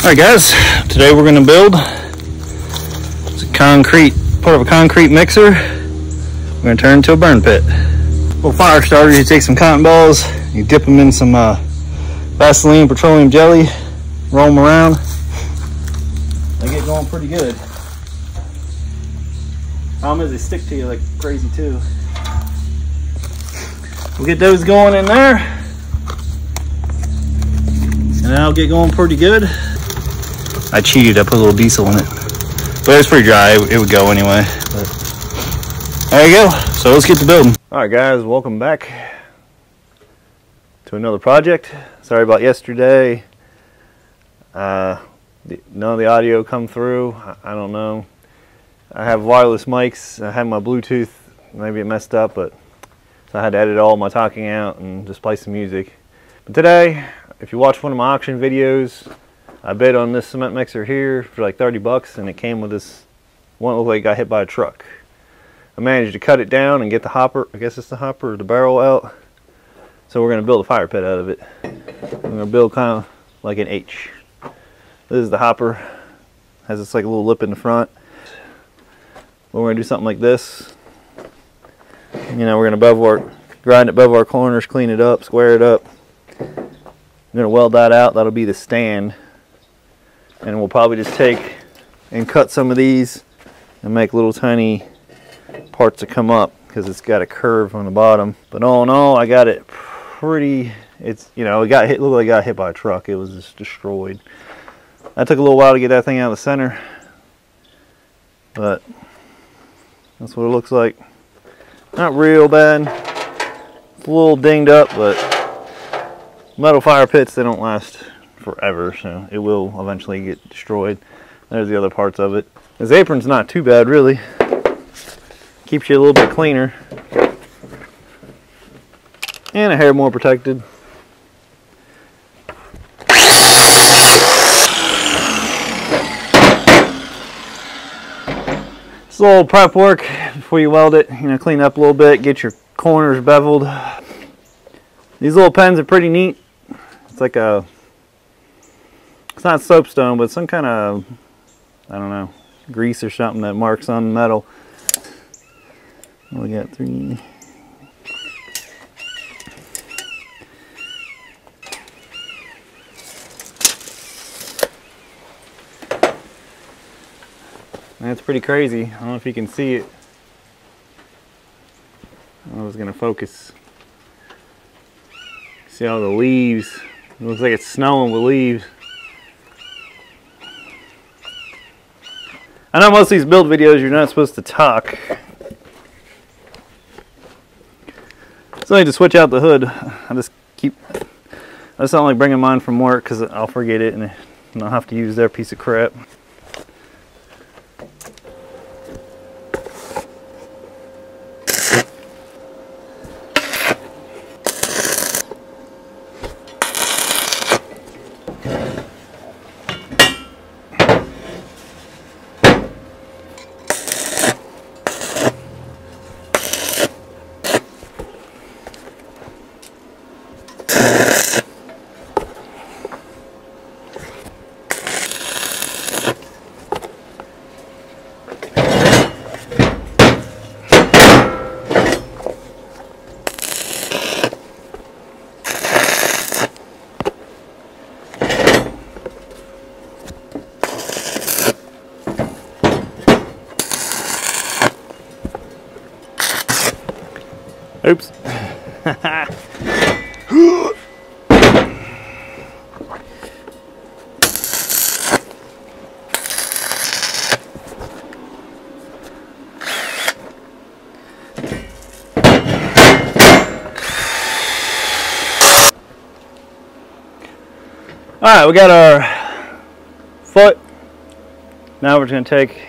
Alright guys, today we're gonna build it's a concrete, part of a concrete mixer. We're gonna turn into a burn pit. Little fire starter, you take some cotton balls, you dip them in some uh, Vaseline petroleum jelly, roll them around. They get going pretty good. Problem is they stick to you like crazy too. We'll get those going in there. And that'll get going pretty good. I cheated, I put a little diesel in it. But it was pretty dry, it, would go anyway. But there you go. So let's get to building. Alright guys, welcome back to another project. Sorry about yesterday. Uh, the, none of the audio come through. I, I don't know. I have wireless mics. I had my Bluetooth. Maybe it messed up, but so I had to edit all my talking out and just play some music. But today, if you watch one of my auction videos, I bid on this cement mixer here for like 30 bucks and it came with this one looked like it got hit by a truck. I managed to cut it down and get the hopper, I guess it's the hopper, or the barrel out. So we're to build a fire pit out of it. Going to build kind of like an H. This is the hopper. Has this like a little lip in the front. But we're to do something like this. You know, we're to bevel our, grind it above our corners, clean it up, square it up. I'm to weld that out. That'll be the stand. And we'll probably just take and cut some of these and make little tiny parts to come up because it's got a curve on the bottom. But all in all, I got it pretty, it's, you know, it got hit, looked like it got hit by a truck. It was just destroyed. That took a little while to get that thing out of the center. But that's what it looks like. Not real bad. It's a little dinged up, but metal fire pits, they don't last forever, so it will eventually get destroyed. There's the other parts of it. This apron's not too bad, really. Keeps you a little bit cleaner. And a hair more protected. It's a little prep work before you weld it. You know, clean up a little bit, get your corners beveled. These little pens are pretty neat. It's like a, it's not soapstone, but some kind of, I don't know, grease or something that marks on metal. We got three. That's pretty crazy. I don't know if you can see it. I was gonna focus. See all the leaves. It looks like it's snowing with leaves. I know most of these build videos you're not supposed to talk. So I need to switch out the hood. I just keep, I just don't like bringing mine from work because I'll forget it and I'll have to use their piece of crap. Oops. All right, we got our foot. Now we're just gonna take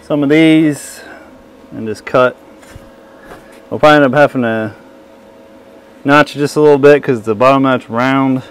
some of these and just cut We'll probably end up having to notch it just a little bit because the bottom notch round.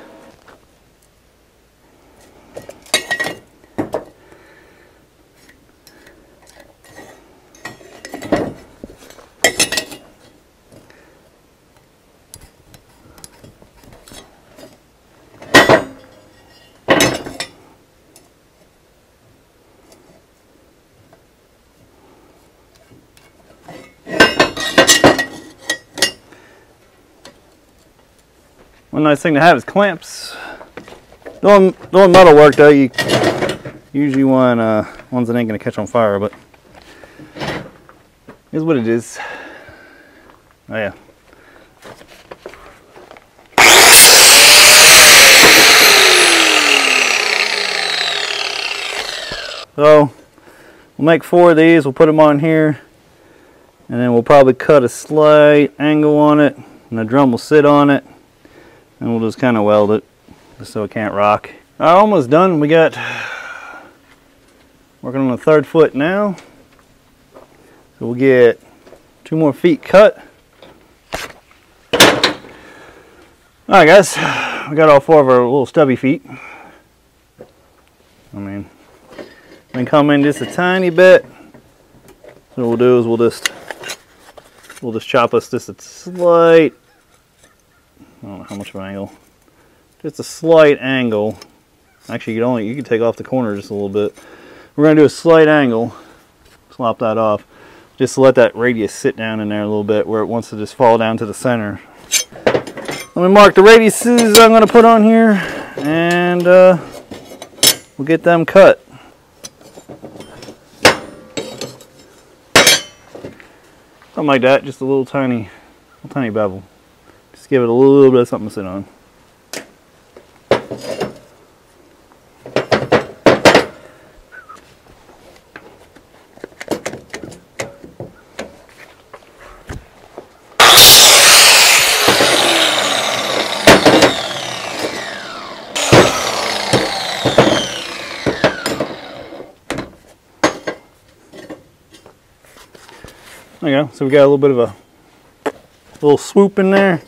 One nice thing to have is clamps. Doing, doing metal work though, you usually want uh, ones that ain't gonna catch on fire, but is what it is. Oh yeah. So we'll make four of these, we'll put them on here, and then we'll probably cut a slight angle on it, and the drum will sit on it, and we'll just kind of weld it so it can't rock. All right, almost done. We got working on the third foot now. So we'll get two more feet cut. All right, guys, we got all four of our little stubby feet. I mean, and come in just a tiny bit. So what we'll do is we'll just we'll just chop us just a slight how much of an angle. Just a slight angle. Actually you can only you can take off the corner just a little bit. We're gonna do a slight angle. Slop that off. Just to let that radius sit down in there a little bit where it wants to just fall down to the center. Let me mark the radiuses I'm gonna put on here and uh, we'll get them cut. Something like that, just a little tiny, little tiny bevel. Give it a little bit of something to sit on. There you go. So we got a little bit of a little swoop in there.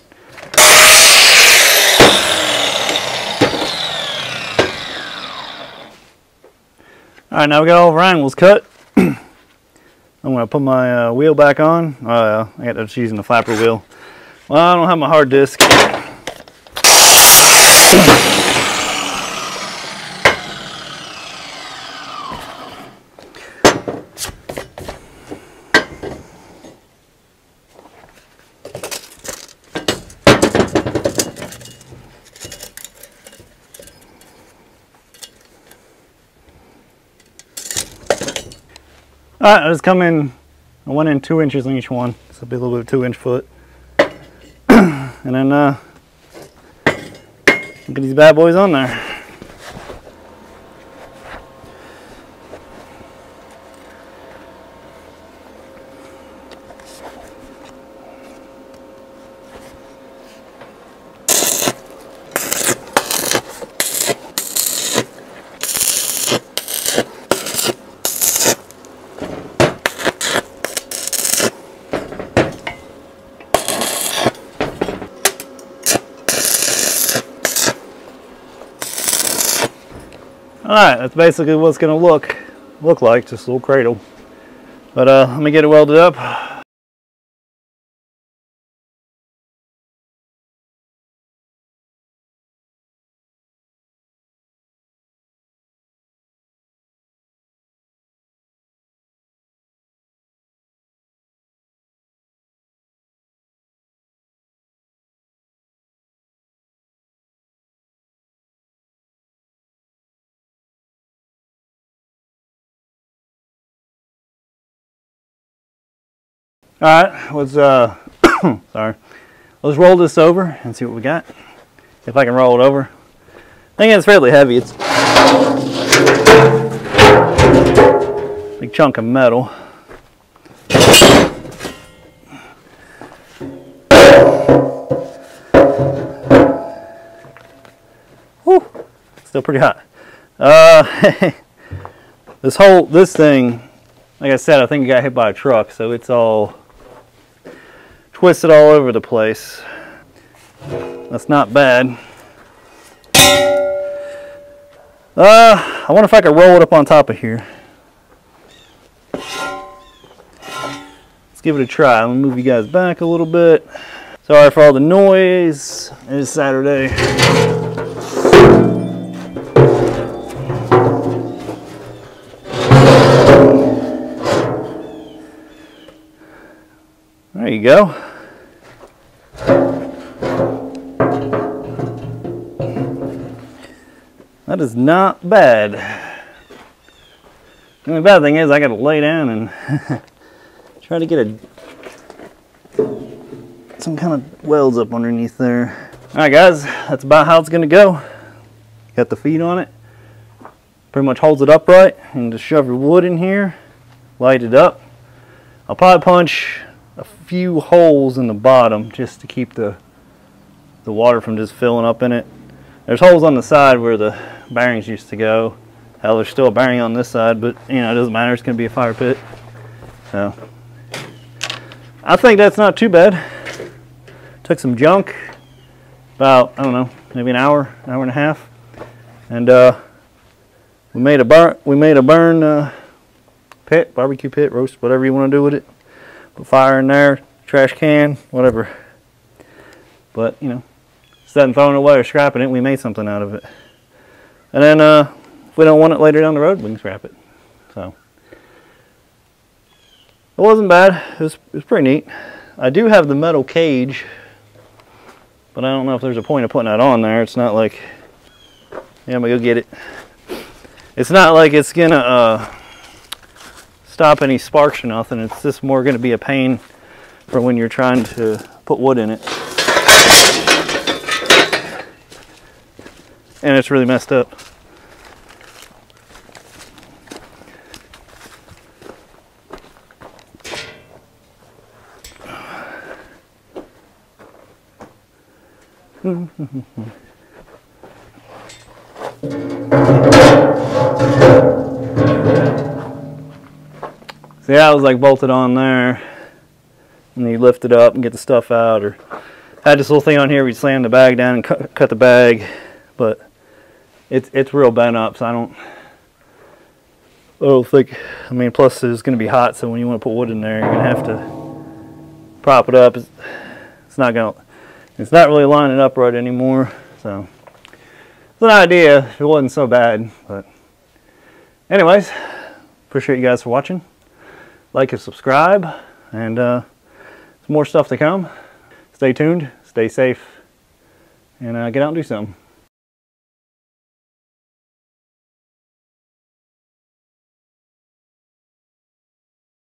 All right, now we got all of our angles cut. I'm gonna put my uh, wheel back on. Uh, I got to using the flapper wheel. Well, I don't have my hard disk. Alright, I just come in, I went in two inches on each one, so it'll be a little bit of two inch foot. and then uh, get these bad boys on there. Alright, that's basically what it's to look look like, just a little cradle. But uh, let me get it welded up. All right, let's uh, sorry. Let's roll this over and see what we got. If I can roll it over. I think it's fairly heavy. It's a big chunk of metal. Whew, still pretty hot. Uh, this whole this thing, like I said, I think it got hit by a truck, so it's all twisted all over the place. That's not bad. Uh, I wonder if I could roll it up on top of here. Let's give it a try. Let me move you guys back a little bit. Sorry for all the noise. It is Saturday. There you go. That is not bad. The only bad thing is I gotta lay down and try to get a some kind of welds up underneath there. All right guys, that's about how it's gonna go. Got the feet on it. Pretty much holds it upright and just shove your wood in here, light it up. I'll probably punch a few holes in the bottom just to keep the the water from just filling up in it. There's holes on the side where the bearings used to go. Hell, there's still a bearing on this side, but you know, it doesn't matter. It's going to be a fire pit. So, I think that's not too bad. Took some junk, about, I don't know, maybe an hour, hour and a half. And uh, we made a burn, we made a burn uh, pit, barbecue pit, roast, whatever you want to do with it. Put fire in there, trash can, whatever. But, you know, instead of throwing it away or scrapping it, we made something out of it. And then uh, if we don't want it later down the road, we can scrap it. So it wasn't bad. It was, it was pretty neat. I do have the metal cage, but I don't know if there's a point of putting that on there. It's not like, yeah, I'm gonna go get it. It's not like it's gonna uh, stop any sparks or nothing. It's just more gonna be a pain for when you're trying to put wood in it. And it's really messed up. See, I was like bolted on there, and you lift it up and get the stuff out, or I had this little thing on here, we slam the bag down and cut, cut the bag, but it's it's real bent up, so I don't I don't think. I mean, plus it's going to be hot, so when you want to put wood in there, you're to have to prop it up. It's, it's not to. It's not really lining up right anymore, so it's an idea. It wasn't so bad, but anyways, appreciate you guys for watching. Like and subscribe, and uh, some more stuff to come. Stay tuned, stay safe, and uh, get out and do something.